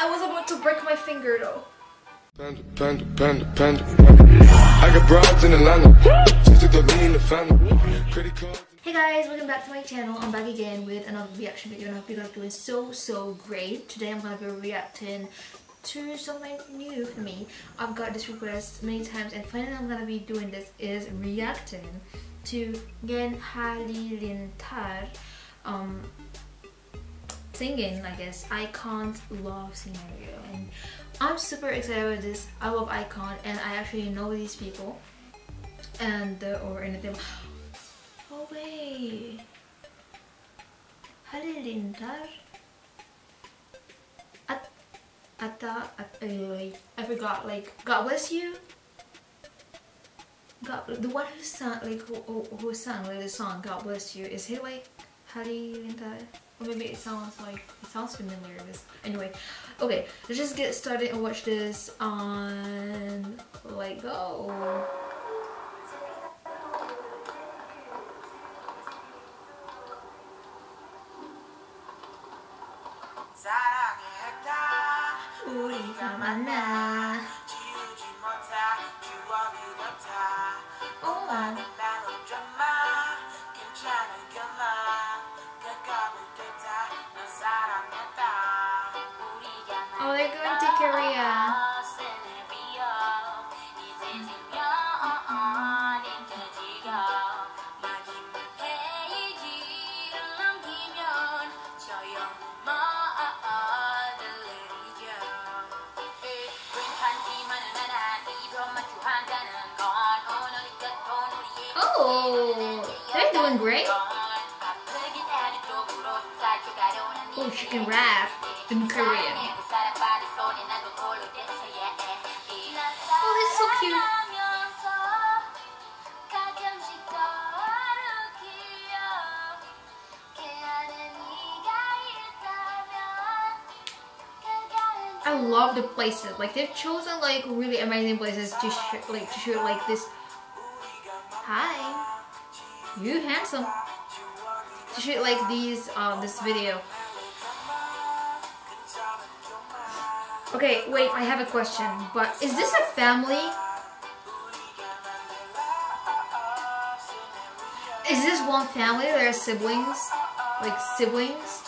I was about to break my finger though. Panda, panda, panda, panda. I got broads in Atlanta. Just took the lean the family. Credit cards. Hey guys, welcome back to my channel. I'm back again with another reaction video and I hope you guys are doing so, so great. Today I'm going to be reacting to something new for me. I've got this request many times and finally I'm to be doing this is reacting to Gen Halilintar um, singing, I guess, iKON's Love Scenario. And I'm super excited about this. I love iKON and I actually know these people and uh, or anything. Oh wait. Halilintar? I thought I forgot, like, God bless you. God, the one who sang, like, who, who, sang like, the song God bless you, is he like Hari Vinta? Or maybe it sounds like, it sounds familiar. But Anyway, okay, let's just get started and watch this on Let Go. Sarah. 好玩的。Oh, they're doing great. Oh, she can rap in Korean. Oh, this is so cute. I love the places. Like they've chosen like really amazing places to like to shoot like this. Hi, you handsome. To shoot like these um this video. Okay, wait. I have a question. But is this a family? Is this one family? There are siblings, like siblings.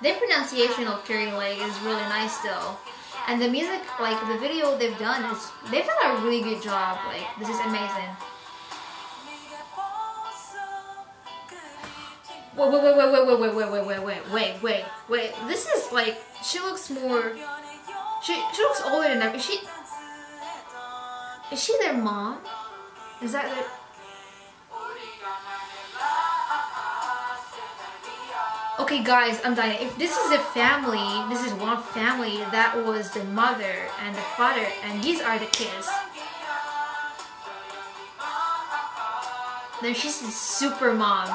Their pronunciation of Korean like is really nice still. And the music, like the video they've done is they've done a really good job. Like this is amazing. Wait, wait, wait, wait, wait, wait, wait, wait, wait, wait, wait, wait, wait. This is like she looks more. She she looks older than them. Is she? Is she their mom? Is that their? Okay, guys, I'm dying. If this is a family, this is one family. That was the mother and the father, and these are the kids. Then she's a super mom.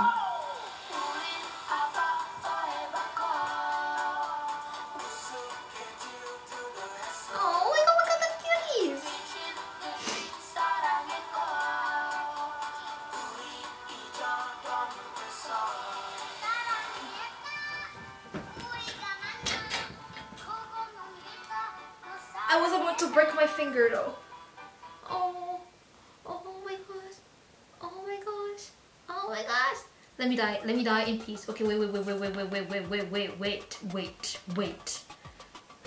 About to break my finger though. Oh, oh my gosh, oh my gosh, oh my gosh. Let me die, let me die in peace. Okay, wait, wait, wait, wait, wait, wait, wait, wait, wait, wait, wait, wait.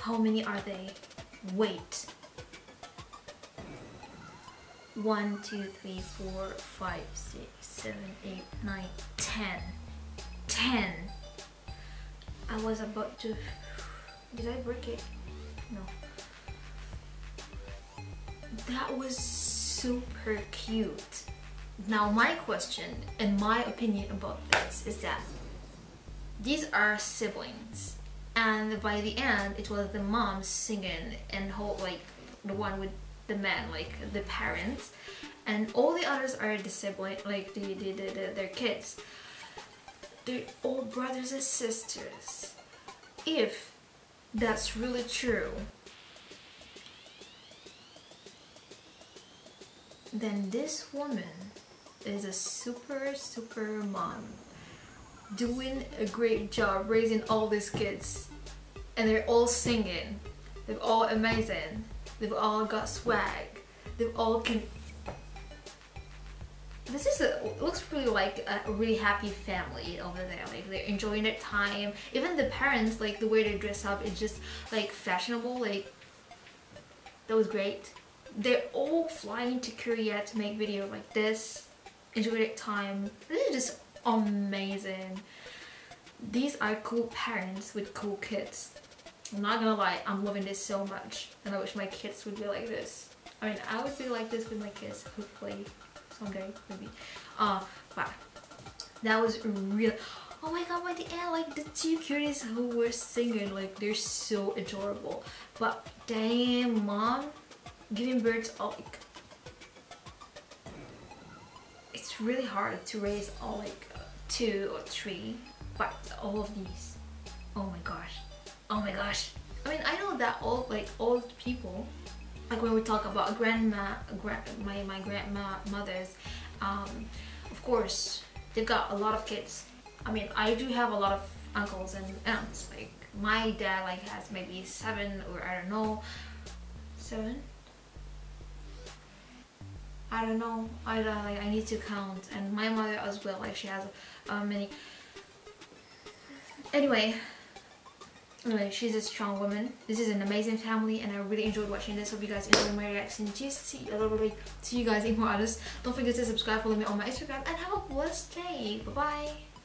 How many are they? Wait. one, two, three, four, five, six, seven, eight, nine, ten. Ten. I was about to. Did I break it? No. That was super cute. Now, my question and my opinion about this is that these are siblings, and by the end, it was the mom singing and whole like the one with the man, like the parents, and all the others are the sibling, like the, the, the, the their kids. They're all brothers and sisters. If that's really true, then this woman is a super super mom doing a great job raising all these kids. And they're all singing. They're all amazing. They've all got swag. They've all can this is a looks really like a really happy family over there. Like they're enjoying their time. Even the parents like the way they dress up is just like fashionable. Like that was great they're all flying to korea to make video like this. Enjoy their time. This is just amazing. These are cool parents with cool kids. I'm not gonna lie i'm loving this so much and i wish my kids would be like this. I mean i would be like this with my kids hopefully someday maybe. Uh but that was real oh my god the end like the two cuties who were singing like they're so adorable. But damn mom giving birth all like it's really hard to raise all like two or three but all of these oh my gosh oh my gosh. I mean i know that all like old people like when we talk about grandma gra my my grandmothers um of course they've got a lot of kids. I mean i do have a lot of uncles and aunts like my dad like has maybe seven or i don't know seven I don't know. I don't like. I need to count. And my mother as well. Like she has uh, many. Anyway. Anyway, she's a strong woman. This is an amazing family, and I really enjoyed watching this. Hope you guys enjoyed my reaction. Just see a little bit. See you guys in more others. Don't forget to subscribe, follow me on my Instagram, and have a blessed day. Bye bye.